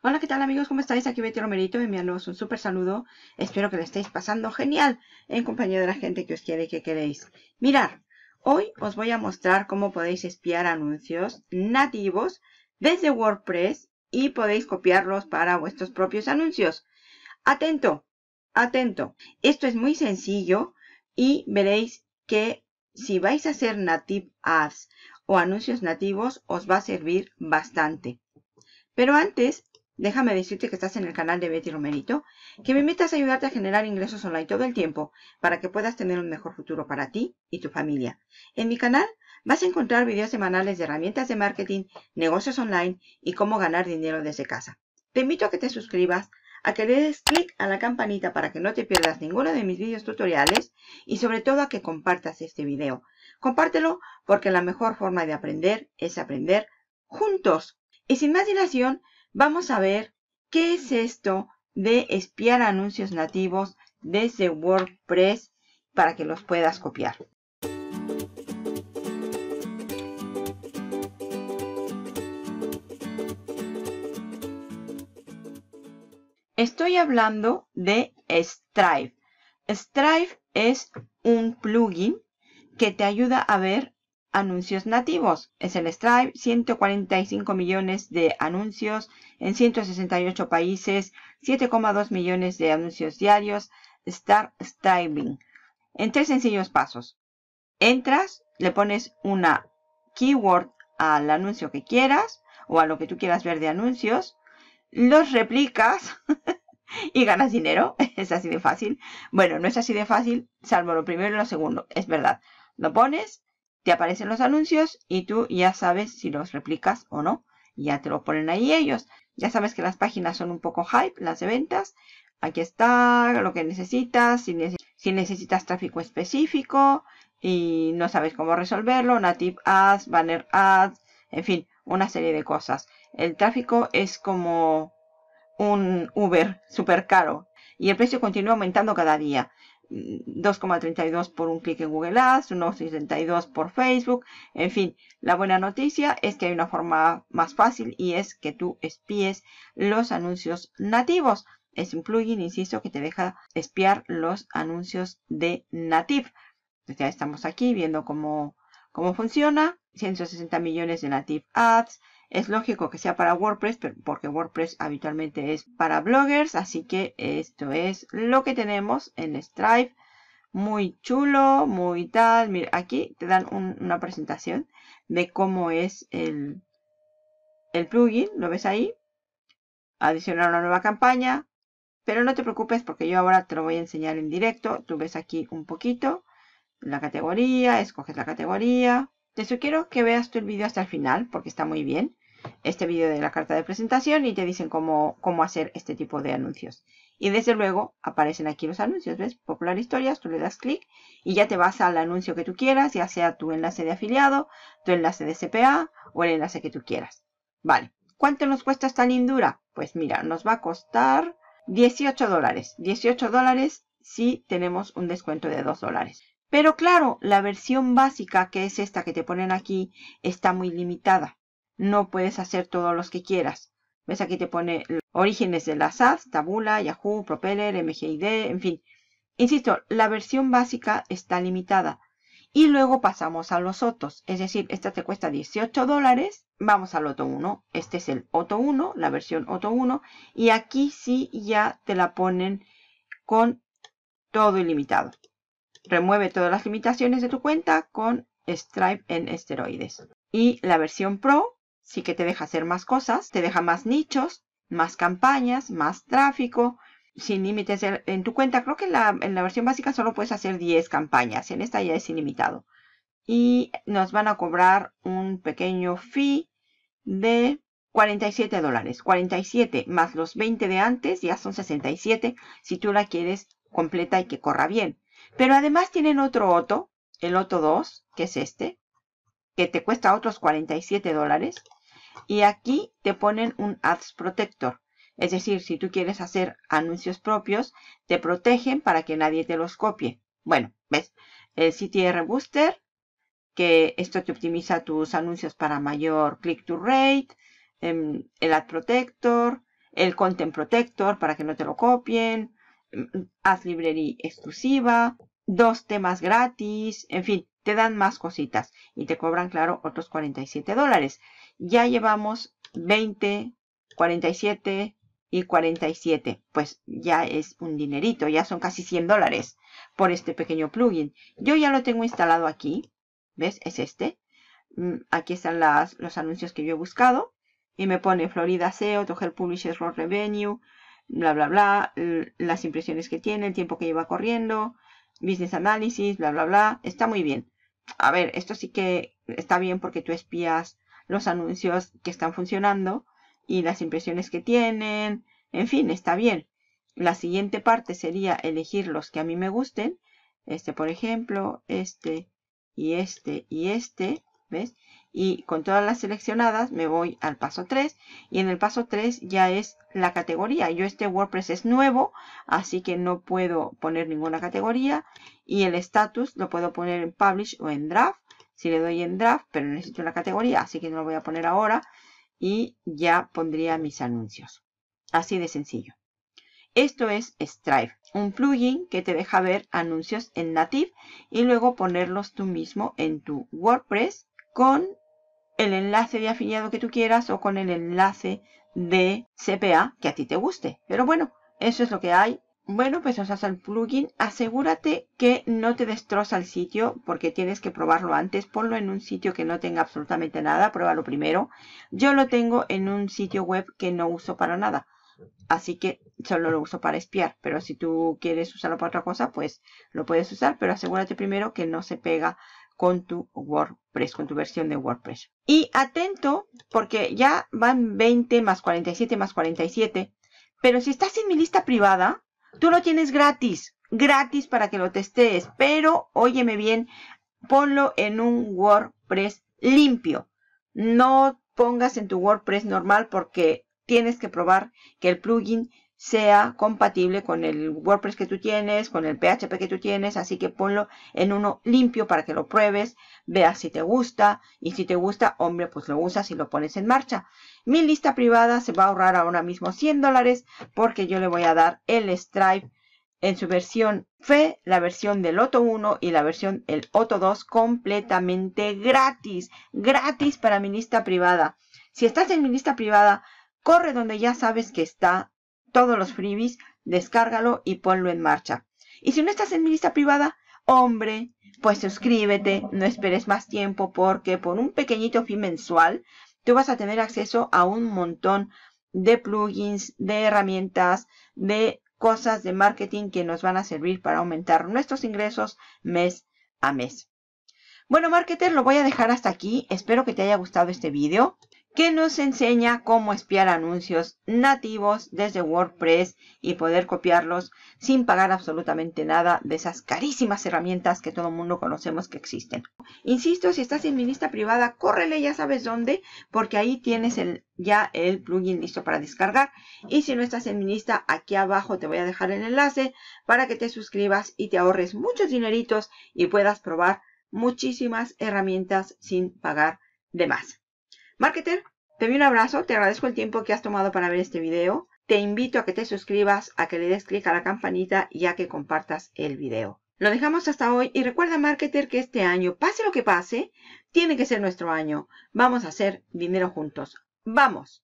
Hola, ¿qué tal amigos? ¿Cómo estáis? Aquí Betty Romerito enviándoos un súper saludo. Espero que lo estéis pasando genial en compañía de la gente que os quiere y que queréis. Mirar, hoy os voy a mostrar cómo podéis espiar anuncios nativos desde WordPress y podéis copiarlos para vuestros propios anuncios. Atento, atento. Esto es muy sencillo y veréis que si vais a hacer native ads o anuncios nativos os va a servir bastante. Pero antes Déjame decirte que estás en el canal de Betty Romerito, que me invitas a ayudarte a generar ingresos online todo el tiempo para que puedas tener un mejor futuro para ti y tu familia. En mi canal vas a encontrar videos semanales de herramientas de marketing, negocios online y cómo ganar dinero desde casa. Te invito a que te suscribas, a que le des clic a la campanita para que no te pierdas ninguno de mis videos tutoriales y sobre todo a que compartas este video. Compártelo porque la mejor forma de aprender es aprender juntos. Y sin más dilación, Vamos a ver qué es esto de espiar anuncios nativos desde WordPress para que los puedas copiar. Estoy hablando de Stripe. Stripe es un plugin que te ayuda a ver anuncios nativos. Es el Stripe, 145 millones de anuncios en 168 países, 7,2 millones de anuncios diarios. Start Striving. En tres sencillos pasos. Entras, le pones una keyword al anuncio que quieras o a lo que tú quieras ver de anuncios, los replicas y ganas dinero. Es así de fácil. Bueno, no es así de fácil, salvo lo primero y lo segundo. Es verdad. Lo pones, te aparecen los anuncios y tú ya sabes si los replicas o no. Ya te lo ponen ahí ellos. Ya sabes que las páginas son un poco hype, las de ventas. Aquí está lo que necesitas. Si, necesitas tráfico específico y no sabes cómo resolverlo, Native Ads, Banner Ads, en fin, una serie de cosas. El tráfico es como un Uber súper caro y el precio continúa aumentando cada día. 2,32 por un clic en Google Ads, 1,62 por Facebook. En fin, la buena noticia es que hay una forma más fácil y es que tú espíes los anuncios nativos. Es un plugin, insisto, que te deja espiar los anuncios de Native. ya estamos aquí viendo cómo, cómo funciona. 160 millones de Native Ads. Es lógico que sea para WordPress, porque WordPress habitualmente es para bloggers, así que esto es lo que tenemos en Stripe. Muy chulo, muy tal. Mira, aquí te dan una presentación de cómo es el, el plugin. ¿Lo ves ahí? Adicionar una nueva campaña. Pero no te preocupes porque yo ahora te lo voy a enseñar en directo. Tú ves aquí un poquito la categoría, escoges la categoría. Te sugiero que veas tú el vídeo hasta el final porque está muy bien este vídeo de la carta de presentación y te dicen cómo, cómo hacer este tipo de anuncios. Y desde luego aparecen aquí los anuncios, ¿ves? Popular Historias, tú le das clic y ya te vas al anuncio que tú quieras, ya sea tu enlace de afiliado, tu enlace de CPA o el enlace que tú quieras. Vale, ¿cuánto nos cuesta esta lindura? Pues mira, nos va a costar 18 dólares. 18 dólares si tenemos un descuento de 2 dólares. Pero claro, la versión básica, que es esta que te ponen aquí, está muy limitada no puedes hacer todos los que quieras. ¿Ves? Aquí te pone orígenes de las ads, Tabula, Yahoo, Propeller, MGID, en fin. Insisto, la versión básica está limitada. Y luego pasamos a los otros. Es decir, esta te cuesta 18 dólares. Vamos al Otto 1. Este es el Otto 1, la versión Otto 1. Y aquí sí ya te la ponen con todo ilimitado. Remueve todas las limitaciones de tu cuenta con Stripe en esteroides. Y la versión Pro sí que te deja hacer más cosas, te deja más nichos, más campañas, más tráfico, sin límites en tu cuenta. Creo que en la, en la versión básica solo puedes hacer 10 campañas, en esta ya es ilimitado. Y nos van a cobrar un pequeño fee de 47 dólares. 47 más los 20 de antes ya son 67 si tú la quieres completa y que corra bien. Pero además tienen otro Otto, el Otto 2, que es este, que te cuesta otros 47 dólares. Y aquí te ponen un Ads Protector. Es decir, si tú quieres hacer anuncios propios, te protegen para que nadie te los copie. Bueno, ves, el CTR Booster, que esto te optimiza tus anuncios para mayor click-to-rate, em, el Ad Protector, el Content Protector para que no te lo copien, mm, haz librería exclusiva, dos temas gratis, en fin, te dan más cositas y te cobran, claro, otros 47 dólares. Ya llevamos 20, 47 y 47. Pues ya es un dinerito, ya son casi 100 dólares por este pequeño plugin. Yo ya lo tengo instalado aquí. ¿Ves? Es este. Mm, aquí están las, los anuncios que yo he buscado. Y me pone Florida SEO, Togel Publishers Raw Revenue, bla, bla, bla. Las impresiones que tiene, el tiempo que lleva corriendo, Business Analysis, bla, bla, bla. Está muy bien. A ver, esto sí que está bien porque tú espías los anuncios que están funcionando y las impresiones que tienen. En fin, está bien. La siguiente parte sería elegir los que a mí me gusten. Este, por ejemplo, este y este y este. ¿Ves? Y con todas las seleccionadas me voy al paso 3. Y en el paso 3 ya es la categoría. Yo este WordPress es nuevo, así que no puedo poner ninguna categoría. Y el status lo puedo poner en Publish o en Draft. Si le doy en Draft, pero necesito una categoría, así que no lo voy a poner ahora. Y ya pondría mis anuncios. Así de sencillo. Esto es Stripe, un plugin que te deja ver anuncios en Native y luego ponerlos tú mismo en tu WordPress con el enlace de afiliado que tú quieras o con el enlace de CPA que a ti te guste. Pero bueno, eso es lo que hay. Bueno, pues usas el plugin. Asegúrate que no te destroza el sitio porque tienes que probarlo antes. Ponlo en un sitio que no tenga absolutamente nada. Pruébalo primero. Yo lo tengo en un sitio web que no uso para nada. Así que solo lo uso para espiar. Pero si tú quieres usarlo para otra cosa, pues lo puedes usar. Pero asegúrate primero que no se pega con tu WordPress, con tu versión de WordPress. Y atento, porque ya van 20 más 47 más 47. Pero si estás en mi lista privada, tú lo tienes gratis. Gratis para que lo testees. Pero, óyeme bien, ponlo en un WordPress limpio. No pongas en tu WordPress normal porque tienes que probar que el plugin sea compatible con el WordPress que tú tienes, con el PHP que tú tienes, así que ponlo en uno limpio para que lo pruebes, veas si te gusta y si te gusta, hombre, pues lo usas y lo pones en marcha. Mi lista privada se va a ahorrar ahora mismo 100 dólares porque yo le voy a dar el Stripe en su versión FE, la versión del Otto 1 y la versión el Otto 2 completamente gratis, gratis para mi lista privada. Si estás en mi lista privada, corre donde ya sabes que está todos los freebies, descárgalo y ponlo en marcha. Y si no estás en mi lista privada, hombre, pues suscríbete, no esperes más tiempo porque por un pequeñito fin mensual tú vas a tener acceso a un montón de plugins, de herramientas, de cosas de marketing que nos van a servir para aumentar nuestros ingresos mes a mes. Bueno, marketer, lo voy a dejar hasta aquí. Espero que te haya gustado este video que nos enseña cómo espiar anuncios nativos desde WordPress y poder copiarlos sin pagar absolutamente nada de esas carísimas herramientas que todo el mundo conocemos que existen. Insisto, si estás en mi lista privada, córrele, ya sabes dónde, porque ahí tienes el, ya el plugin listo para descargar. Y si no estás en mi lista, aquí abajo te voy a dejar el enlace para que te suscribas y te ahorres muchos dineritos y puedas probar muchísimas herramientas sin pagar de más. Marketer, te doy un abrazo, te agradezco el tiempo que has tomado para ver este video. Te invito a que te suscribas, a que le des clic a la campanita y a que compartas el video. Lo dejamos hasta hoy y recuerda, marketer, que este año, pase lo que pase, tiene que ser nuestro año. Vamos a hacer dinero juntos. ¡Vamos!